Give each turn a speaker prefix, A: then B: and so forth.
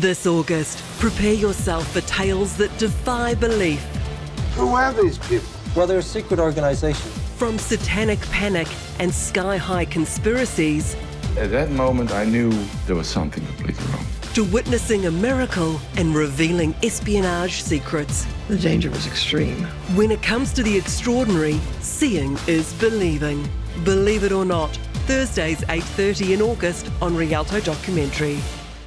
A: This August, prepare yourself for tales that defy belief.
B: Who are these people?
C: Well, they're a secret organization.
A: From satanic panic and sky high conspiracies.
D: At that moment, I knew there was something completely wrong.
A: To witnessing a miracle and revealing espionage secrets.
E: The danger was extreme.
A: When it comes to the extraordinary, seeing is believing. Believe it or not, Thursdays 8:30 in August on Rialto Documentary.